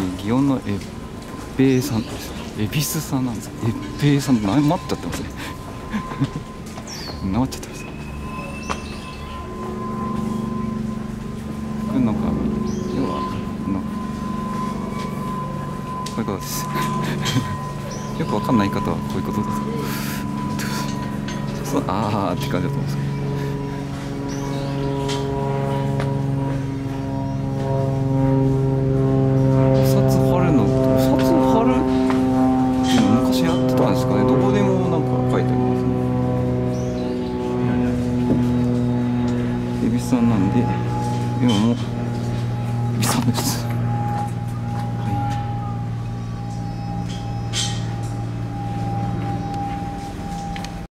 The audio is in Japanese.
ー祇園のえっぺいさんです。恵比寿さんなんです。えっぺいさんな待っちゃってますね。なっちゃってます。福の神要はのこういうことです。よくわかんない方はこういうことです。そ うああって感じだと思うんですけど。んですかね。どこでもなんか書いてありますね。恵比寿さんなんで。今も恵比寿さんです